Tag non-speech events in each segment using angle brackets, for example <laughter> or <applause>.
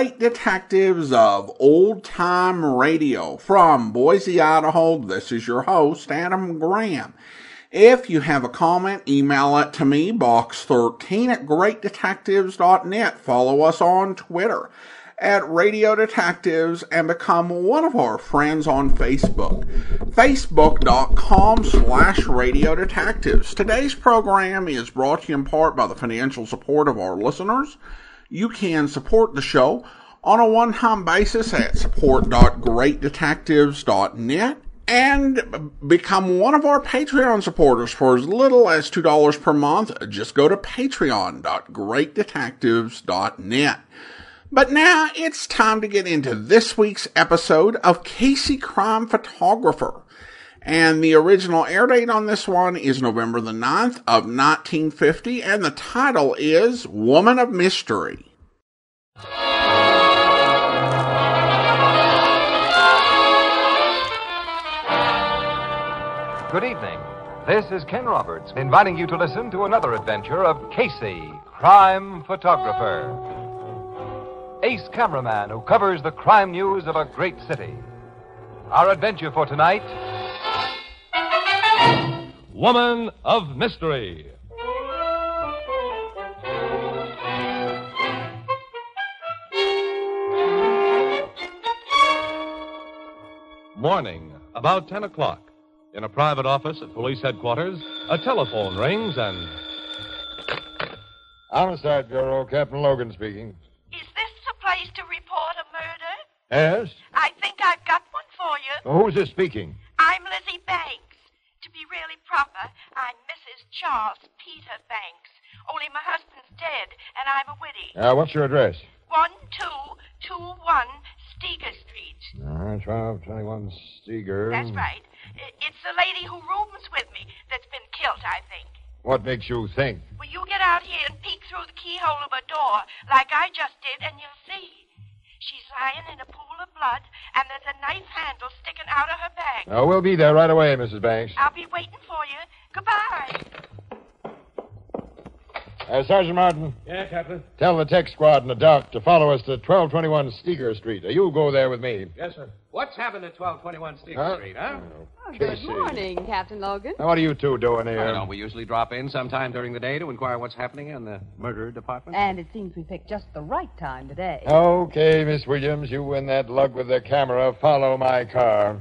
Great Detectives of Old Time Radio. From Boise, Idaho, this is your host, Adam Graham. If you have a comment, email it to me, box13 at greatdetectives.net. Follow us on Twitter at Radio Detectives and become one of our friends on Facebook. Facebook.com slash Radio Detectives. Today's program is brought to you in part by the financial support of our listeners. You can support the show on a one-time basis at support.greatdetectives.net and become one of our Patreon supporters for as little as $2 per month. Just go to patreon.greatdetectives.net. But now it's time to get into this week's episode of Casey Crime Photographer. And the original air date on this one is November the 9th of 1950, and the title is Woman of Mystery. Good evening. This is Ken Roberts inviting you to listen to another adventure of Casey, crime photographer. Ace cameraman who covers the crime news of a great city. Our adventure for tonight Woman of Mystery. Morning, about 10 o'clock. In a private office at police headquarters, a telephone rings and. Homicide Bureau, Captain Logan speaking. Is this the place to report a murder? Yes? I think I've got one for you. Oh, who's this speaking? I'm Lizzie Banks. To be really proper, I'm Mrs. Charles Peter Banks. Only my husband's dead, and I'm a widow. Uh, what's your address? 1221 Steger Street. Uh, 1221 Steger. That's right. I- It's the lady who rooms with me that's been killed, I think. What makes you think? Well, you get out here and peek through the keyhole of a door, like I just did, and you'll see. She's lying in a pool of blood, and there's a knife handle sticking out of her bag. Uh, we'll be there right away, Mrs. Banks. I'll be waiting for you. Goodbye. Uh, Sergeant Martin, Yeah, Captain? tell the tech squad and the doc to follow us to 1221 Steger Street. Uh, you go there with me. Yes, sir. What's happened at 1221 Steger Huh? Street, huh? Oh, good morning, Captain Logan. Now, what are you two doing Why here? don't we usually drop in sometime during the day to inquire what's happening in the murder department? And it seems we picked just the right time today. Okay, Miss Williams, you and that lug with the camera follow my car.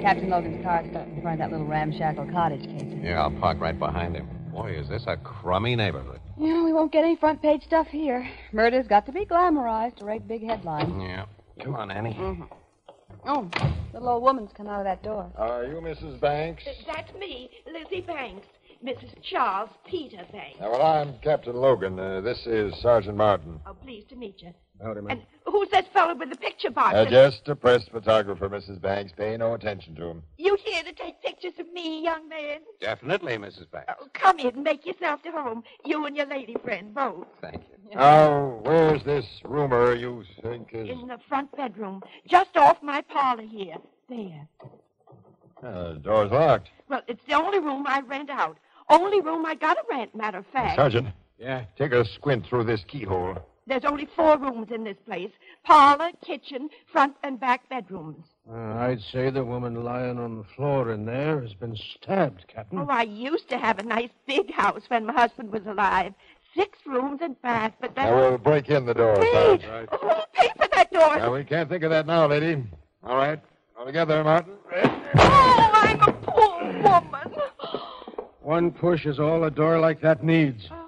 Captain Logan's car's starting in front of that little ramshackle cottage, Casey. Yeah, I'll park right behind him. Boy, is this a crummy neighborhood. You know, we won't get any front page stuff here. Murder's got to be glamorized to write big headlines. Yeah. Come on, Annie. Oh, little old woman's come out of that door. Are you Mrs. Banks? That's me, Lizzie Banks. Mrs. Charles Peter Banks. Uh, well, I'm Captain Logan. Uh, this is Sergeant Martin. Oh, pleased to meet you. Howdy, And who's that fellow with the picture box? Uh, just a press photographer, Mrs. Banks. Pay no attention to him. You here to take pictures of me, young man? Definitely, Mrs. Banks. Oh, come in and make yourself to home. You and your lady friend both. Thank you. Now, where's this roomer you think is. In the front bedroom, just off my parlor here. There. Uh, the door's locked. Well, it's the only room I rent out. Only room I got to rent, matter of fact. Sergeant, Yeah. take a squint through this keyhole. There's only four rooms in this place parlor, kitchen, front, and back bedrooms. Uh, I'd say the woman lying on the floor in there has been stabbed, Captain. Oh, I used to have a nice big house when my husband was alive. Six rooms and bath, but that. Now, we'll break in the door, Hey, Sergeant. who'll pay for that door? Now, we can't think of that now, lady. All right. All together, Martin. Oh, I'm a poor woman. One push is all a door like that needs. Oh, well,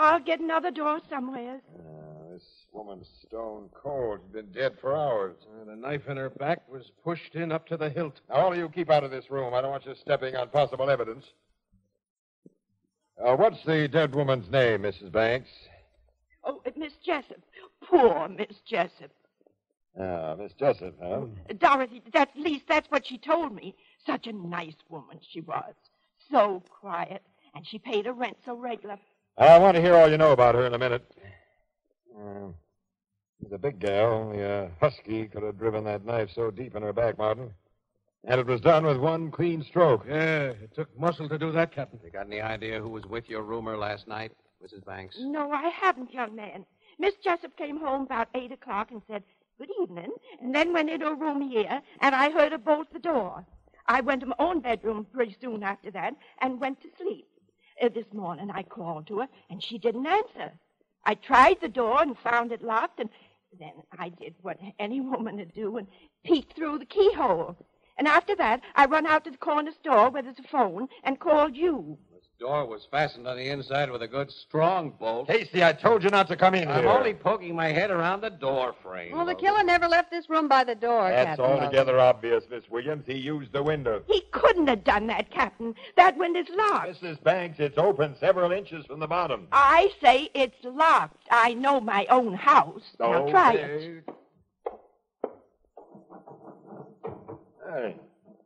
I'll get another door somewhere. Uh, this woman's stone cold. She's been dead for hours. Uh, the knife in her back was pushed in up to the hilt. Now, all of you keep out of this room. I don't want you stepping on possible evidence. Uh, what's the dead woman's name, Mrs. Banks? Oh, uh, Miss Jessup. Poor Miss Jessup. Ah, Miss Jessup, huh? Uh, Dorothy, at least that's what she told me. Such a nice woman she was. So quiet. And she paid her rent so regular. I want to hear all you know about her in a minute. Uh, she's a big gal. Only a husky could have driven that knife so deep in her back, Martin. And it was done with one clean stroke. Yeah, it took muscle to do that, Captain. You got any idea who was with your roomer last night, Mrs. Banks? No, I haven't, young man. Miss Jessup came home about 8 o'clock and said, Good evening, and then went into a room here, and I heard her bolt the door. I went to my own bedroom pretty soon after that and went to sleep. Uh, this morning I called to her, and she didn't answer. I tried the door and found it locked, and then I did what any woman would do and peeked through the keyhole. And after that, I run out to the corner store where there's a phone and called you. This door was fastened on the inside with a good strong bolt. Casey, I told you not to come in I'm here. only poking my head around the door frame. Well, the killer never left this room by the door, That's Captain Logan. altogether obvious, Miss Williams. He used the window. He couldn't have done that, Captain. That window's locked. Mrs. Banks, it's open several inches from the bottom. I say it's locked. I know my own house. Now try it. Hey,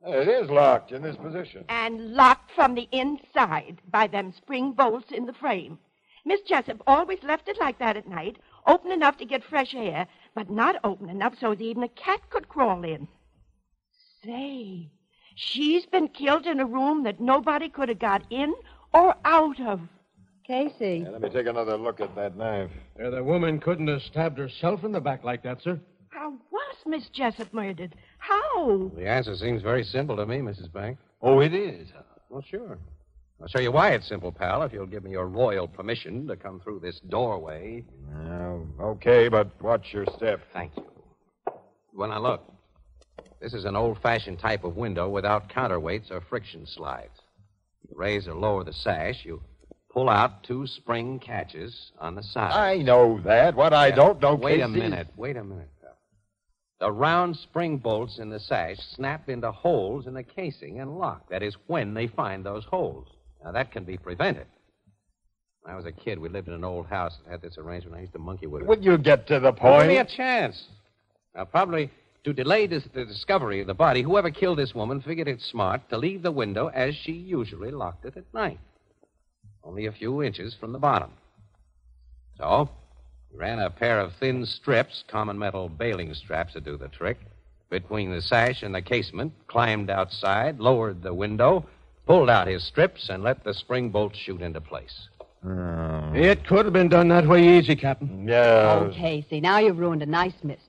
it is locked in this position. And locked from the inside by them spring bolts in the frame. Miss Jessup always left it like that at night, open enough to get fresh air, but not open enough so that even a cat could crawl in. Say, she's been killed in a room that nobody could have got in or out of. Casey. Yeah, let me take another look at that knife. Yeah, the woman couldn't have stabbed herself in the back like that, sir. How was Miss Jessup murdered? How? The answer seems very simple to me, Mrs. Banks. Oh, it is. Well, sure. I'll show you why it's simple, pal, if you'll give me your royal permission to come through this doorway. Now, okay, but watch your step. Thank you. When I look, this is an old fashioned type of window without counterweights or friction slides. You raise or lower the sash, you pull out two spring catches on the side. I know that. What I don't know, Wait a Casey, is- minute. Wait a minute, pal. The round spring bolts in the sash snap into holes in the casing and lock. That is when they find those holes. Now, that can be prevented. When I was a kid, we lived in an old house that had this arrangement. I used to monkey with it. Would you get to the point? Give me a chance. Now, probably to delay this, the discovery of the body, whoever killed this woman figured it smart to leave the window as she usually locked it at night, only a few inches from the bottom. So, ran a pair of thin strips, common metal bailing straps to do the trick, between the sash and the casement, climbed outside, lowered the window, pulled out his strips, and let the spring bolt shoot into place. Oh. It could have been done that way easy, Captain. Yeah. Oh, Casey, now you've ruined a nice mystery.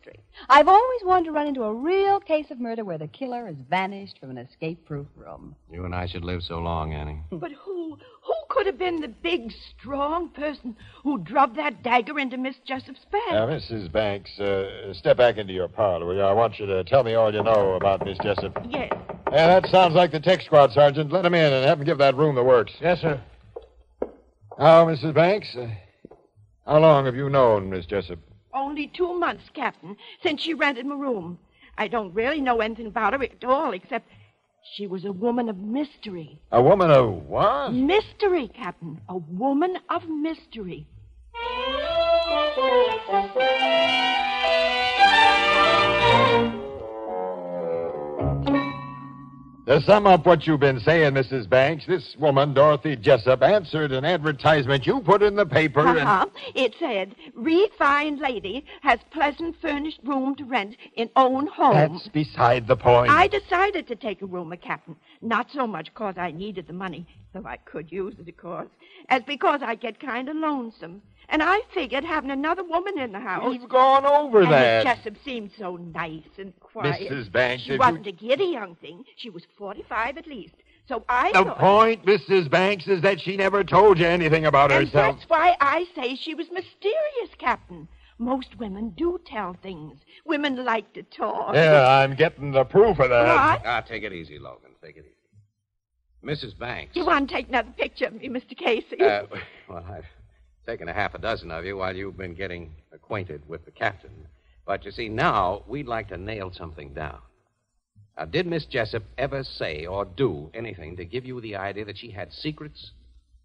I've always wanted to run into a real case of murder where the killer has vanished from an escape-proof room. You and I should live so long, Annie. But who who could have been the big, strong person who drubbed that dagger into Miss Jessup's back? Now, Mrs. Banks, uh, step back into your parlor, will you? I want you to tell me all you know about Miss Jessup. Yes. Yeah, that sounds like the tech squad, Sergeant. Let him in and have him give that room the works. Yes, sir. Now, Mrs. Banks, uh, how long have you known Miss Jessup? Only two months, Captain, since she rented my room. I don't really know anything about her at all, except she was a woman of mystery. A woman of what? Mystery, Captain. A woman of mystery. To sum up what you've been saying, Mrs. Banks, this woman, Dorothy Jessup, answered an advertisement you put in the paper. and- Uh-huh. It said, refined lady has pleasant furnished room to rent in own home. That's beside the point. I decided to take a roomer, Captain. Not so much 'cause I needed the money, though I could use it, of course, as because I get kind of lonesome. And I figured having another woman in the house. We've gone over and that. Miss Jessup seemed so nice and quiet. Mrs. Banks, she if wasn't a giddy young thing. She was 45 at least. So I The thought... point, Mrs. Banks, is that she never told you anything about And herself. that's why I say she was mysterious, Captain. Most women do tell things. Women like to talk. Yeah, I'm getting the proof of that. What? Ah, take it easy, Logan. Take it easy. Mrs. Banks. You want to take another picture of me, Mr. Casey? Uh, well, I've taken a half a dozen of you while you've been getting acquainted with the captain. But you see, now we'd like to nail something down. Now, did Miss Jessup ever say or do anything to give you the idea that she had secrets?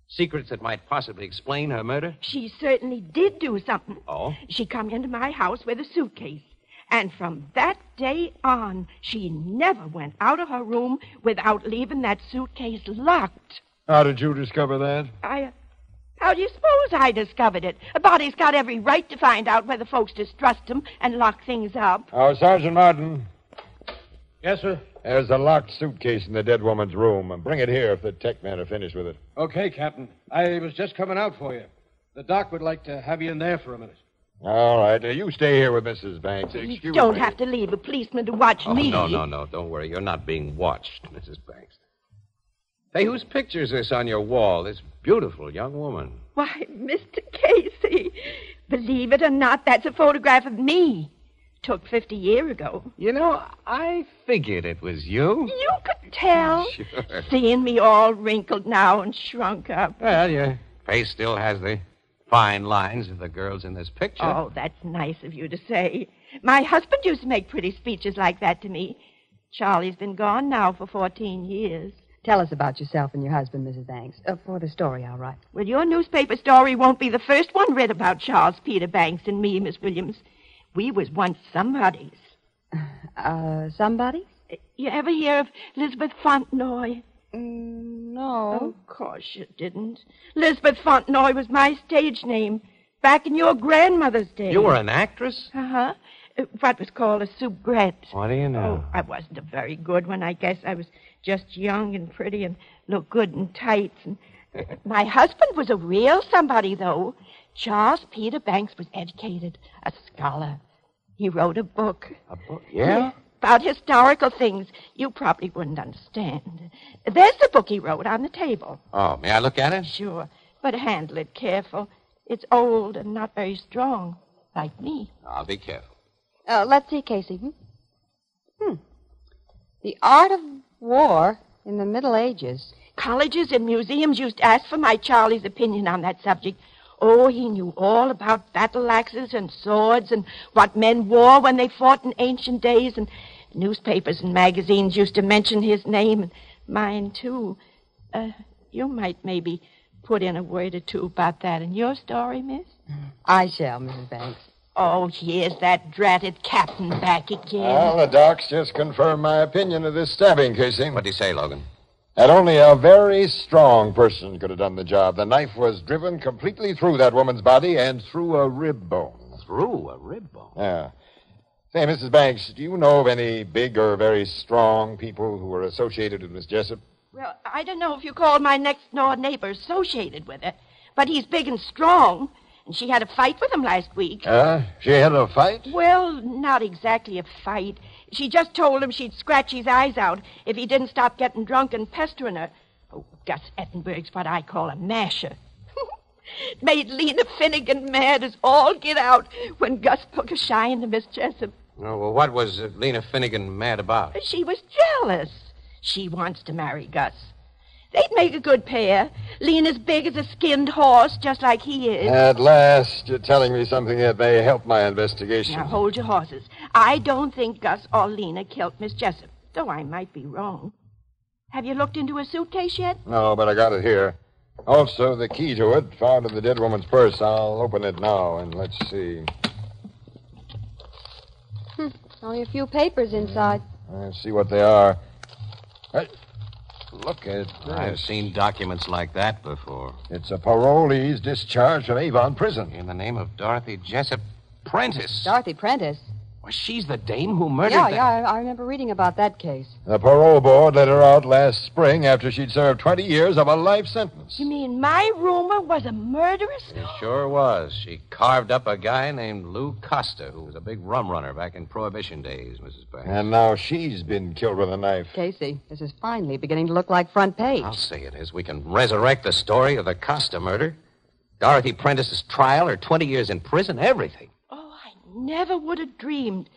Secrets that might possibly explain her murder? She certainly did do something. Oh? She come into my house with a suitcase. And from that day on, she never went out of her room without leaving that suitcase locked. How did you discover that? I. How do you suppose I discovered it? A body's got every right to find out whether folks distrust him and lock things up. Oh, Sergeant Martin. Yes, sir. There's a locked suitcase in the dead woman's room. Bring it here if the tech men are finished with it. Okay, Captain. I was just coming out for you. The doc would like to have you in there for a minute. All right. Now, you stay here with Mrs. Banks. You don't me. have to leave a policeman to watch Oh, me. no, no, no. Don't worry. You're not being watched, Mrs. Banks. Say, whose picture is this on your wall? This beautiful young woman. Why, Mr. Casey, believe it or not, that's a photograph of me. Took 50 years ago. You know, I figured it was you. You could tell. <laughs> Sure. Seeing me all wrinkled now and shrunk up. Well, your face still has the fine lines of the girls in this picture. Oh, that's nice of you to say. My husband used to make pretty speeches like that to me. Charlie's been gone now for 14 years. Tell us about yourself and your husband, Mrs. Banks. Uh, for the story, all right. Well, your newspaper story won't be the first one read about Charles Peter Banks and me, Miss Williams. We was once somebodies. <sighs> Uh, somebody? You ever hear of Elizabeth Fontenoy? Mm, no. Of course you didn't. Elizabeth Fontenoy was my stage name back in your grandmother's day. You were an actress? Uh-huh. Uh, Uh, what was called a soubrette. What do you know? Oh, I wasn't a very good one, I guess. I was just young and pretty and looked good in tights. And uh, my husband was a real somebody, though. Charles Peter Banks was educated, a scholar. He wrote a book. A book? Yeah? About historical things you probably wouldn't understand. There's the book he wrote on the table. Oh, may I look at it? Sure, but handle it careful. It's old and not very strong, like me. I'll be careful. Uh, let's see, Casey. Hmm? hmm. The Art of War in the Middle Ages. Colleges and museums used to ask for my Charlie's opinion on that subject. Oh, he knew all about battle axes and swords and what men wore when they fought in ancient days. And newspapers and magazines used to mention his name and mine, too. Uh, you might maybe put in a word or two about that in your story, miss? I shall, Mrs. Banks. Oh, here's that dratted captain back again. Well, the docs just confirmed my opinion of this stabbing, Casey. What do you say, Logan? That only a very strong person could have done the job. The knife was driven completely through that woman's body and through a rib bone. Through a rib bone. Yeah. Say, Mrs. Banks, do you know of any big or very strong people who were associated with Miss Jessup? Well, I don't know if you call my next door neighbor associated with her, but he's big and strong, and she had a fight with him last week. Uh, she had a fight? Well, not exactly a fight. She just told him she'd scratch his eyes out if he didn't stop getting drunk and pestering her. Oh, Gus Ettenberg's what I call a masher. <laughs> Made Lena Finnegan mad as all get out when Gus took a shy into Miss Jessup. Oh, well, what was uh, Lena Finnegan mad about? She was jealous. She wants to marry Gus. They'd make a good pair. Lena's big as a skinned horse, just like he is. At last, you're telling me something that may help my investigation. Now, hold your horses. I don't think Gus or Lena killed Miss Jessup, though I might be wrong. Have you looked into her suitcase yet? No, but I got it here. Also, the key to it, found in the dead woman's purse. I'll open it now, and let's see. Hmm, only a few papers inside. Let's see what they are. Hey, look at this. I've seen documents like that before. It's a parolee's discharge from Avon Prison. In the name of Dorothy Jessup Prentice. Dorothy Prentice. Why, she's the dame who murdered yeah, the... yeah, I, I remember reading about that case. The parole board let her out last spring after she'd served 20 years of a life sentence. You mean my roomer was a murderess? It sure was. She carved up a guy named Lou Costa, who was a big rum runner back in Prohibition days, Mrs. Banks. And now she's been killed with a knife. Casey, this is finally beginning to look like front page. I'll say it is. We can resurrect the story of the Costa murder. Dorothy Prentice's trial, her 20 years in prison, everything. Oh, I never would have dreamed.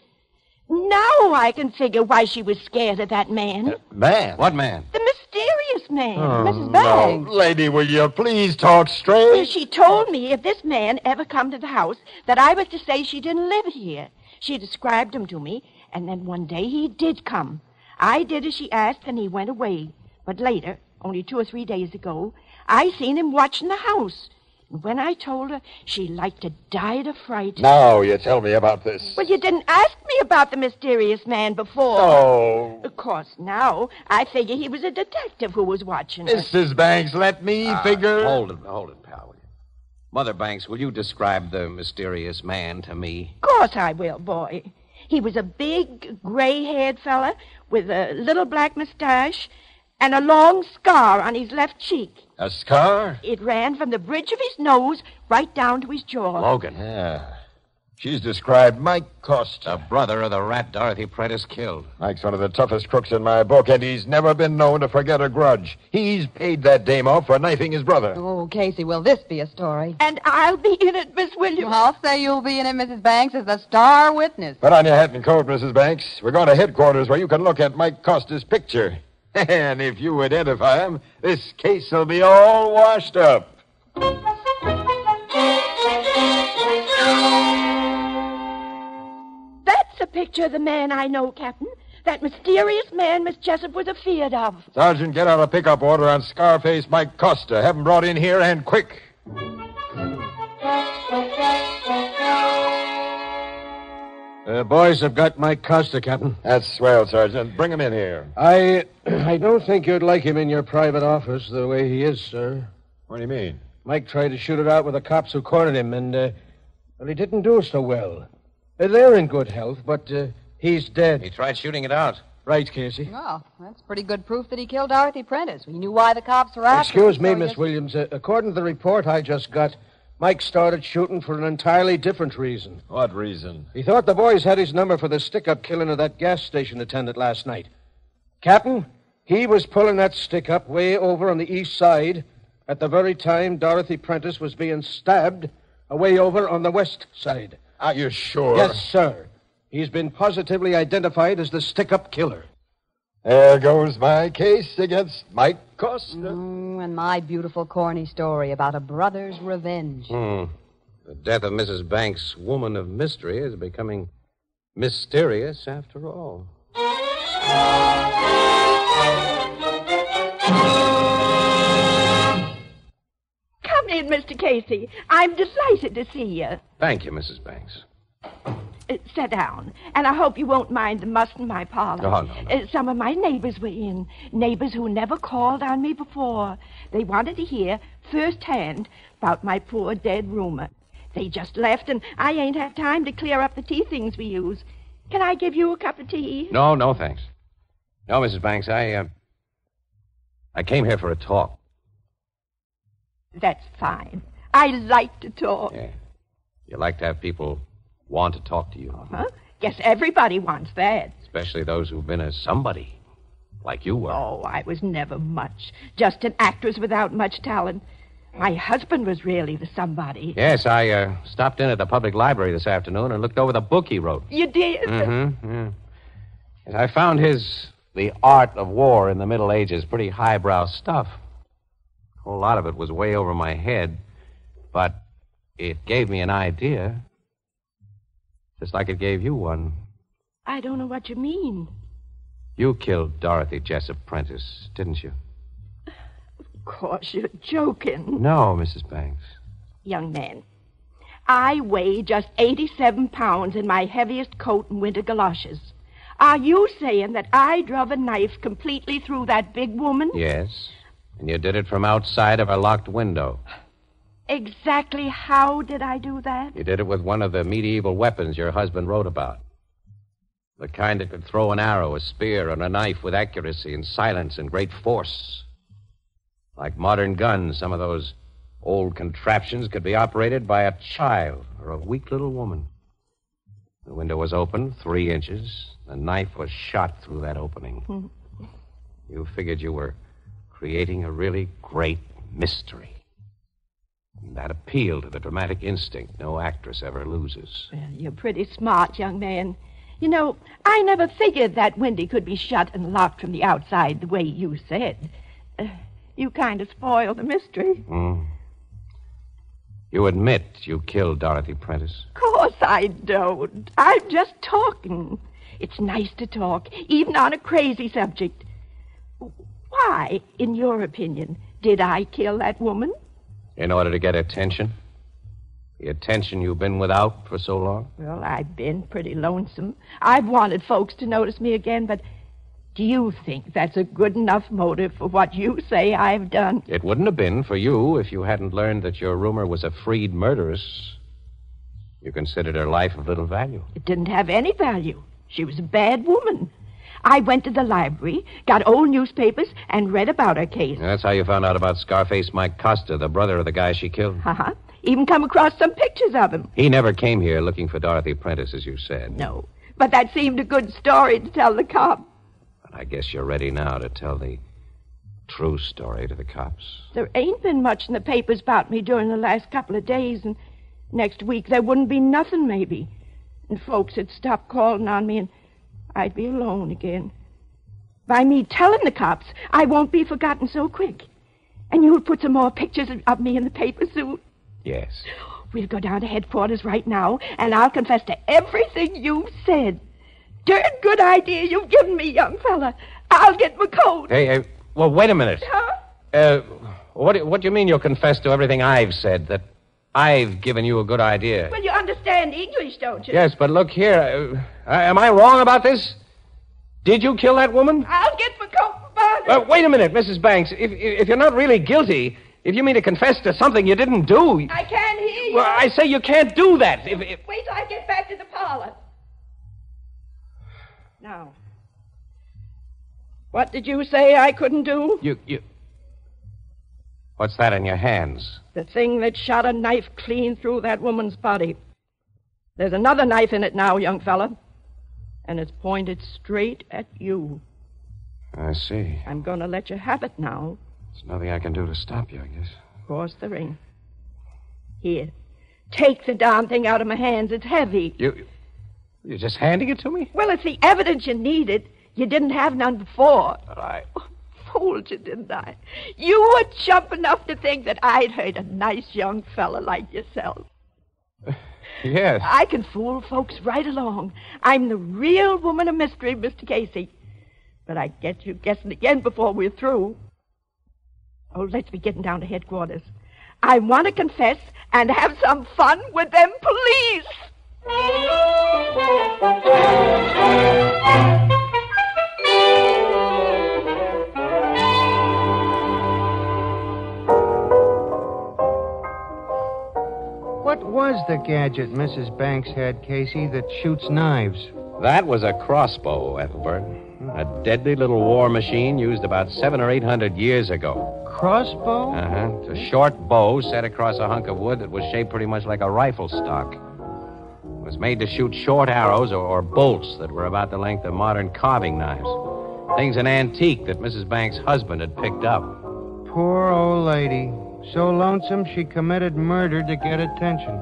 Now I can figure why she was scared of that man. Uh, man. What man? The mysterious man. Oh, Mrs. Banks. No, lady, will you please talk straight? She told me if this man ever come to the house that I was to say she didn't live here. She described him to me, and then one day he did come. I did as she asked, and he went away. But later, only two or three days ago, I seen him watching the house. And when I told her, she like to died of fright. Now you tell me about this. Well, you didn't ask me about the mysterious man before. Oh, Of course, now I figure he was a detective who was watching her. Mrs. Banks, let me Ah, figure. Hold it, hold it, pal. Mother Banks, will you describe the mysterious man to me? Of course I will, boy. He was a big, gray-haired fella with a little black mustache and a long scar on his left cheek. A scar? It ran from the bridge of his nose right down to his jaw. Logan. Yeah. She's described Mike Costa. The brother of the rat Dorothy Prentice killed. Mike's one of the toughest crooks in my book, and he's never been known to forget a grudge. He's paid that dame off for knifing his brother. Oh, Casey, will this be a story? And I'll be in it, Miss Williams. I'll say you'll be in it, Mrs. Banks, as the star witness. Put on your hat and coat, Mrs. Banks. We're going to headquarters where you can look at Mike Costa's picture. And if you identify him, this case will be all washed up. That's a picture of the man I know, Captain. That mysterious man Miss Jessup was afeard of. Sergeant, get out a pickup order on Scarface Mike Costa. Have him brought in here and quick. The boys have got Mike Costa, Captain. That's swell, Sergeant. Bring him in here. I <clears throat> I don't think you'd like him in your private office the way he is, sir. What do you mean? Mike tried to shoot it out with the cops who cornered him, and uh, well, he didn't do so well. Uh, they're in good health, but uh, he's dead. He tried shooting it out. Right, Casey. Well, that's pretty good proof that he killed Dorothy Prentice. We knew why the cops were after Excuse him, me, so Miss yes- Williams. Uh, according to the report I just got, Mike started shooting for an entirely different reason. What reason? He thought the boys had his number for the stick up killing of that gas station attendant last night. Captain, he was pulling that stick up way over on the east side at the very time Dorothy Prentice was being stabbed away over on the west side. Are you sure? Yes, sir. He's been positively identified as the stick up killer. There goes my case against Mike Costa. Mm, and my beautiful corny story about a brother's revenge. Hmm. The death of Mrs. Banks, woman of mystery, is becoming mysterious after all. Come in, Mr. Casey. I'm delighted to see you. Thank you, Mrs. Banks. Uh, sit down, and I hope you won't mind the muss in my parlor. Oh, no, no. Uh, some of my neighbors were in. Neighbors who never called on me before. They wanted to hear firsthand about my poor dead roomer. They just left, and I ain't had time to clear up the tea things we use. Can I give you a cup of tea? No, no, thanks. No, Mrs. Banks, I, uh, I came here for a talk. That's fine. I like to talk. Yeah. You like to have people want to talk to you, Huh? Guess everybody wants that. especially those who've been a somebody, like you were. Oh, I was never much. Just an actress without much talent. My husband was really the somebody. Yes, I uh, stopped in at the public library this afternoon and looked over the book he wrote. You did? Mm-hmm. Yeah. Yes, I found his The Art of War in the Middle Ages pretty highbrow stuff. A whole lot of it was way over my head, but it gave me an idea. Just like it gave you one. I don't know what you mean. You killed Dorothy Jessup Prentice, didn't you? Of course, you're joking. No, Mrs. Banks. Young man, I weigh just 87 pounds in my heaviest coat and winter galoshes. Are you saying that I drove a knife completely through that big woman? Yes. And you did it from outside of a locked window. Exactly how did I do that? You did it with one of the medieval weapons your husband wrote about. The kind that could throw an arrow, a spear, and a knife with accuracy and silence and great force. Like modern guns, some of those old contraptions could be operated by a child or a weak little woman. The window was open three inches. The knife was shot through that opening. Hmm. you figured you were creating a really great mystery. That appeal to the dramatic instinct no actress ever loses. Well, you're pretty smart, young man. You know, I never figured that window could be shut and locked from the outside the way you said. Uh, you kind of spoiled the mystery. Hmm. You admit you killed Dorothy Prentice. Of course I don't. I'm just talking. It's nice to talk, even on a crazy subject. Why, in your opinion, did I kill that woman? In order to get attention? The attention you've been without for so long? Well, I've been pretty lonesome. I've wanted folks to notice me again, but do you think that's a good enough motive for what you say I've done? It wouldn't have been for you if you hadn't learned that your roomer was a freed murderess. You considered her life of little value. It didn't have any value. She was a bad woman. I went to the library, got old newspapers, and read about her case. That's how you found out about Scarface Mike Costa, the brother of the guy she killed. Uh-huh. Even come across some pictures of him. He never came here looking for Dorothy Prentice, as you said. No. But that seemed a good story to tell the cop. But I guess you're ready now to tell the true story to the cops. There ain't been much in the papers about me during the last couple of days, and next week there wouldn't be nothing, maybe. And folks would stop calling on me, and I'd be alone again. By me telling the cops, I won't be forgotten so quick. And you'll put some more pictures of me in the paper soon. Yes. We'll go down to headquarters right now, and I'll confess to everything you've said. Darn good idea you've given me, young fella. I'll get my coat. Hey, hey well, wait a minute. Huh? Uh, what, do- what do you mean you'll confess to everything I've said? That I've given you a good idea? Well, you understand English, don't you? Yes, but look here. Uh, am I wrong about this? Did you kill that woman? I'll get my coat, Father. Uh, wait a minute, Mrs. Banks. If, if you're not really guilty, if you mean to confess to something you didn't do, I can't hear you. well, I say you can't do that. If, if, Wait till I get back to the parlor. Now, what did you say I couldn't do? you, you. What's that in your hands? The thing that shot a knife clean through that woman's body. There's another knife in it now, young fella. And it's pointed straight at you. I see. I'm going to let you have it now. There's nothing I can do to stop you, I guess. Of course there ain't. Here. Take the darn thing out of my hands. It's heavy. You. You're just handing it to me? Well, it's the evidence you needed. You didn't have none before. But I. Oh, fooled you, didn't I? You were chump enough to think that I'd hurt a nice young fella like yourself. <laughs> Yes. I can fool folks right along. I'm the real woman of mystery, Mr. Casey. But I get you guessing again before we're through. Oh, let's be getting down to headquarters. I want to confess and have some fun with them police. The gadget Mrs. Banks had, Casey, that shoots knives? That was a crossbow, Ethelbert. A deadly little war machine used about seven or eight hundred years ago. Crossbow? Uh huh. It's a short bow set across a hunk of wood that was shaped pretty much like a rifle stock. It was made to shoot short arrows or, or bolts that were about the length of modern carving knives. Things an antique that Mrs. Banks' husband had picked up. Poor old lady. So lonesome she committed murder to get attention.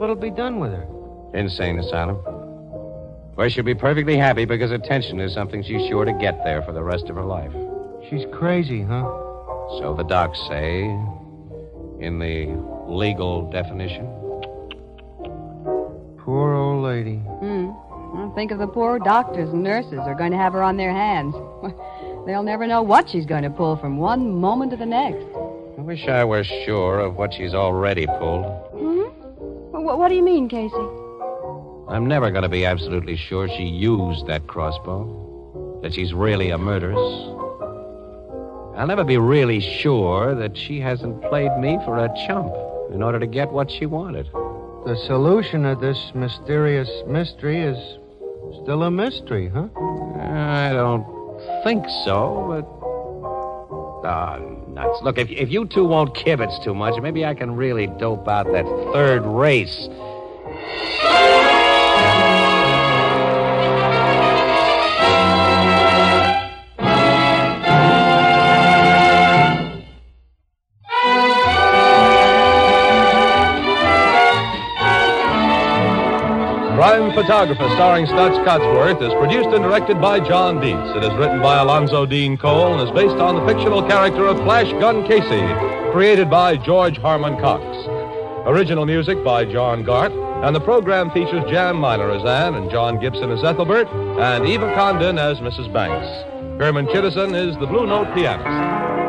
What'll be done with her? Insane asylum. Where she'll be perfectly happy because attention is something she's sure to get there for the rest of her life. She's crazy, huh? So the docs say, in the legal definition. Poor old lady. Hmm. Well, think of the poor doctors and nurses who are going to have her on their hands. <laughs> They'll never know what she's going to pull from one moment to the next. I wish I were sure of what she's already pulled. Hmm? What, what do you mean, Casey? I'm never going to be absolutely sure she used that crossbow, that she's really a murderess. I'll never be really sure that she hasn't played me for a chump in order to get what she wanted. The solution of this mysterious mystery is still a mystery, huh? I don't think so, but. Ah, nuts. Look, if, if you two won't kibitz too much, maybe I can really dope out that third race. Crime Photographer, starring Staats Cotsworth, is produced and directed by John Dietz. It is written by Alonzo Dean Cole and is based on the fictional character of Flash Gun Casey, created by George Harmon Coxe. Original music by John Gart, and the program features Jan Miner as Anne and John Gibson as Ethelbert, and Eva Condon as Mrs. Banks. Herman Chittison is the Blue Note pianist.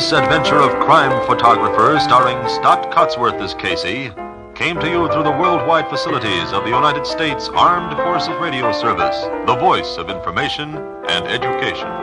This adventure of crime photographer starring Staats Cotsworth as Casey came to you through the worldwide facilities of the United States Armed Forces Radio Service, the voice of information and education.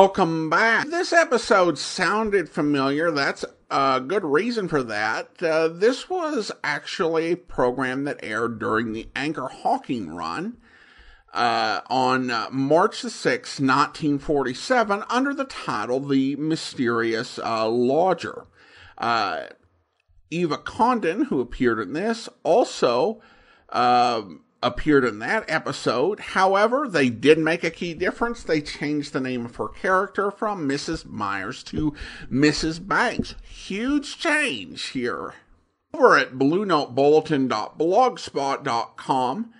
Welcome back. This episode sounded familiar. That's a good reason for that. Uh, this was actually a program that aired during the Anchor Hocking run uh, on uh, March the 6th, 1947, under the title The Mysterious uh, Lodger. Uh, Eva Condon, who appeared in this, also. Um, appeared in that episode. However, they did make a key difference. They changed the name of her character from Mrs. Myers to Mrs. Banks. Huge change here. Over at BlueNoteBulletin.blogspot.com,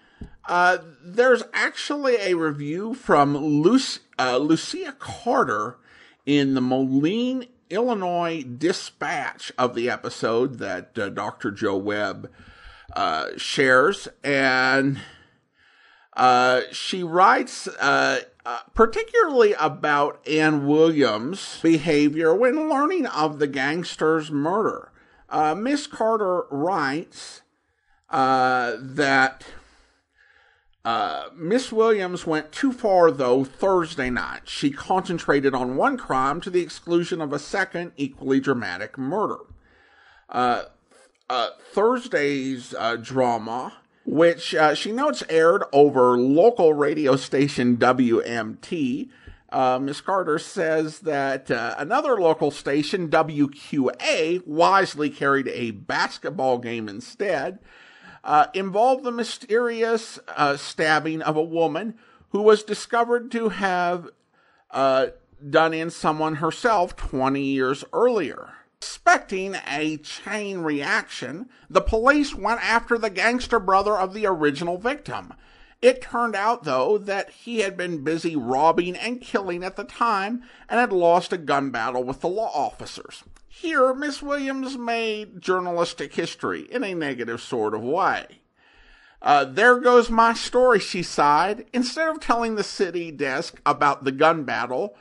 uh, there's actually a review from uh, Lucia Carter in the Moline, Illinois Dispatch of the episode that uh, Dr. Joe Webb uh, shares, and uh, she writes uh, uh, particularly about Ann Williams' behavior when learning of the gangster's murder. Uh, Miss Carter writes that. Miss Williams went too far, though, Thursday night. She concentrated on one crime to the exclusion of a second, equally dramatic murder. Uh, uh, Thursday's uh, drama, which uh, she notes aired over local radio station WMT. Uh, Miss Carter says that uh, another local station, WQA, wisely carried a basketball game instead, uh, involved the mysterious stabbing of a woman who was discovered to have done in someone herself 20 years earlier. Expecting a chain reaction, the police went after the gangster brother of the original victim. It turned out, though, that he had been busy robbing and killing at the time and had lost a gun battle with the law officers. Here, Miss Williams made journalistic history in a negative sort of way. Uh, there goes my story, she sighed. Instead of telling the city desk about the gun battle,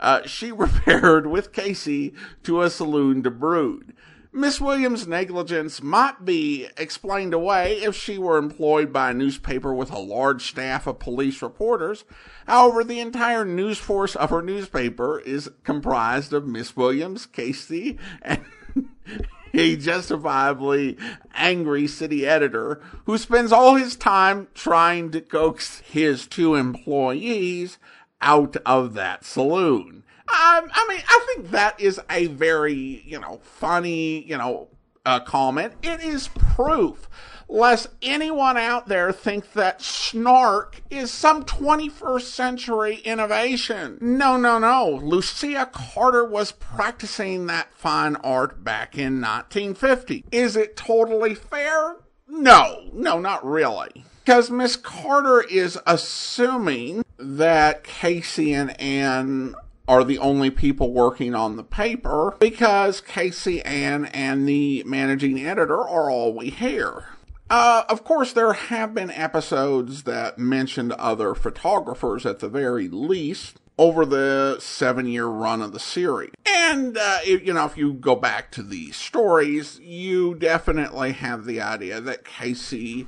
uh, she <laughs> repaired with Casey to a saloon to brood. Miss Williams' negligence might be explained away if she were employed by a newspaper with a large staff of police reporters. However, the entire news force of her newspaper is comprised of Miss Williams, Casey, and <laughs> a justifiably angry city editor who spends all his time trying to coax his two employees out of that saloon. Um, I mean, I think that is a very, you know, funny, you know, uh, comment. It is proof, lest anyone out there think that snark is some 21st century innovation. No, no, no. Lucia Carter was practicing that fine art back in 1950. Is it totally fair? No, no, not really. Because Miss Carter is assuming that Casey and Anne are the only people working on the paper because Casey Ann and the managing editor are all we hear. Uh, of course, there have been episodes that mentioned other photographers at the very least. over the seven year run of the series. And, uh, if, you know, if you go back to the stories, you definitely have the idea that Casey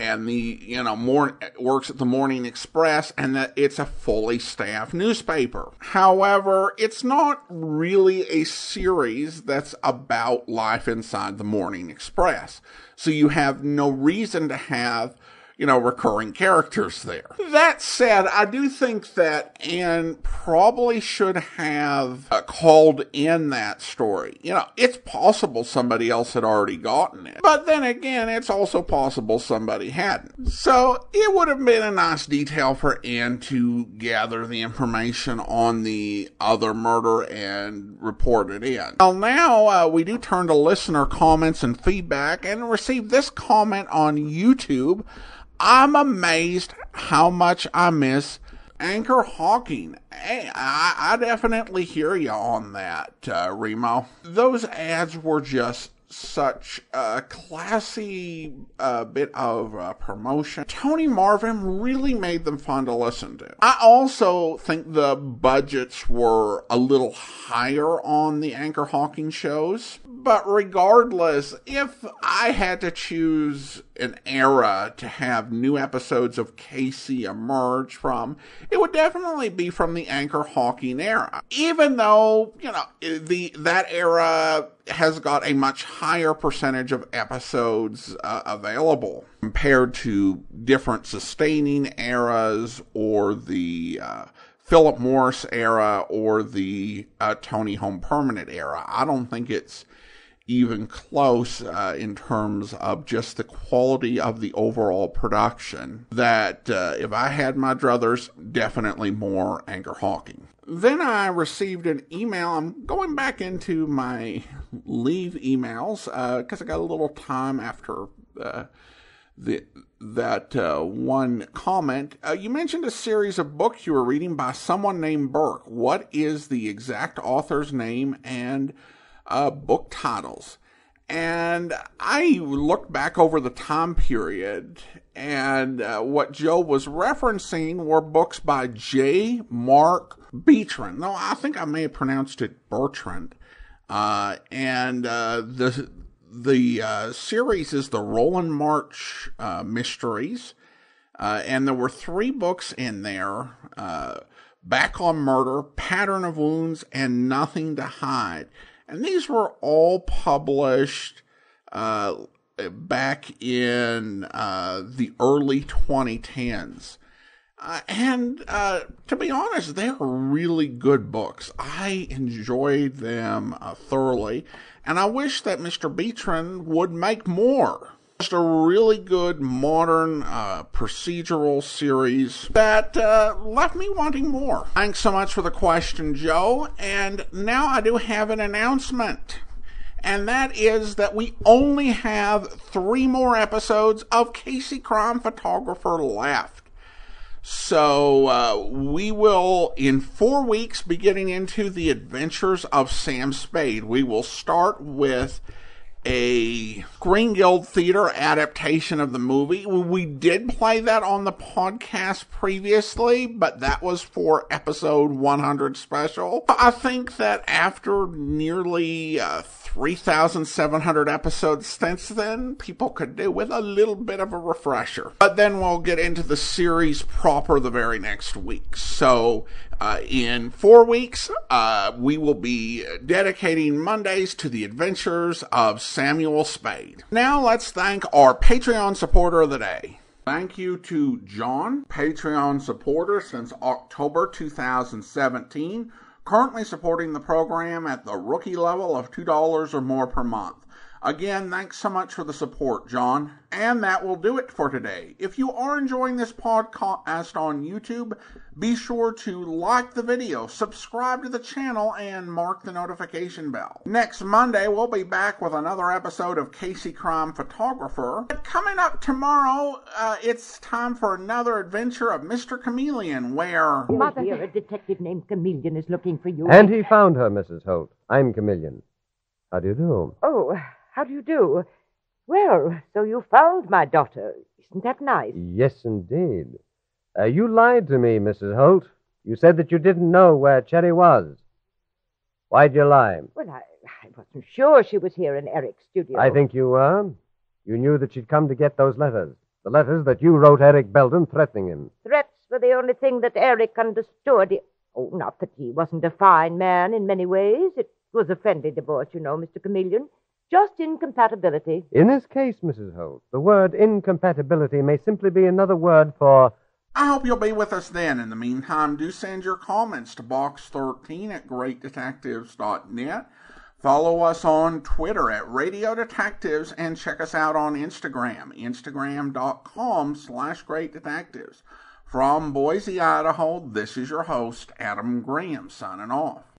and the you know more works at the Morning Express and that it's a fully staffed newspaper. However, it's not really a series that's about life inside the Morning Express. So you have no reason to have you know, recurring characters there. That said, I do think that Anne probably should have uh, called in that story. You know, it's possible somebody else had already gotten it, but then again, it's also possible somebody hadn't. So it would have been a nice detail for Anne to gather the information on the other murder and report it in. Well, now uh, we do turn to listener comments and feedback and receive this comment on YouTube. I'm amazed how much I miss Anchor Hocking. I, I definitely hear you on that, uh, Remo. Those ads were just such a classy uh, bit of uh, promotion. Tony Marvin really made them fun to listen to. I also think the budgets were a little higher on the Anchor Hocking shows. But regardless, if I had to choose an era to have new episodes of Casey emerge from, it would definitely be from the Anchor Hocking era. Even though, you know, the that era has got a much higher percentage of episodes uh, available compared to different sustaining eras or the uh, Philip Morris era or the uh, Toni Home Permanent era. I don't think it's even close uh, in terms of just the quality of the overall production. That uh, if I had my druthers, definitely more Anchor Hocking. Then I received an email. I'm going back into my leave emails because uh, I got a little time after uh, the that uh, one comment. Uh, you mentioned a series of books you were reading by someone named Burke. What is the exact author's name and uh, book titles. And I looked back over the time period, and uh, what Joe was referencing were books by J. Mark Bertrand. No, I think I may have pronounced it Bertrand. Uh, and uh, the the uh, series is the Roland March uh, Mysteries, uh, and there were three books in there: Back on Murder, Pattern of Wounds, and Nothing to Hide. And these were all published uh, back in uh, the early 2010s. Uh, and uh, to be honest, they are really good books. I enjoyed them uh, thoroughly, and I wish that Mr. Bertrand would make more just a really good modern uh, procedural series that uh, left me wanting more. Thanks so much for the question, Joe. And now I do have an announcement. And that is that we only have three more episodes of Casey Crime Photographer left. So uh, we will, in four weeks, be getting into the adventures of Sam Spade. We will start with a Screen Guild Theater adaptation of the movie. We did play that on the podcast previously, but that was for episode 100 special. I think that after nearly uh, 3,700 episodes since then, people could do with a little bit of a refresher. But then we'll get into the series proper the very next week. So, uh, in four weeks, uh, we will be dedicating Mondays to the adventures of Samuel Spade. Now let's thank our Patreon supporter of the day. Thank you to John, Patreon supporter since October 2017 currently supporting the program at the rookie level of $2 or more per month. Again, thanks so much for the support, John. And that will do it for today. If you are enjoying this podcast on YouTube, be sure to like the video, subscribe to the channel, and mark the notification bell. Next Monday, we'll be back with another episode of Casey Crime Photographer. But coming up tomorrow, uh, it's time for another adventure of Mr. Chameleon, where. Mother, here, a detective named Chameleon is looking for you. And he found her, Mrs. Holt. I'm Chameleon. How do you do? Oh, how do you do? Well, so you found my daughter. Isn't that nice? Yes, indeed. Uh, you lied to me, Mrs. Holt. You said that you didn't know where Cherry was. Why'd you lie? Well, I, I wasn't sure she was here in Eric's studio. I think you were. You knew that she'd come to get those letters. The letters that you wrote Eric Belden threatening him. Threats were the only thing that Eric understood. He- Oh, not that he wasn't a fine man in many ways. It was a friendly divorce, you know, Mr. Chameleon. Just incompatibility. In this case, Mrs. Holt, the word incompatibility may simply be another word for. I hope you'll be with us then. In the meantime, do send your comments to box13 at greatdetectives.net. Follow us on Twitter at Radio Detectives and check us out on Instagram, instagram.com slash greatdetectives. From Boise, Idaho, this is your host, Adam Graham, signing off.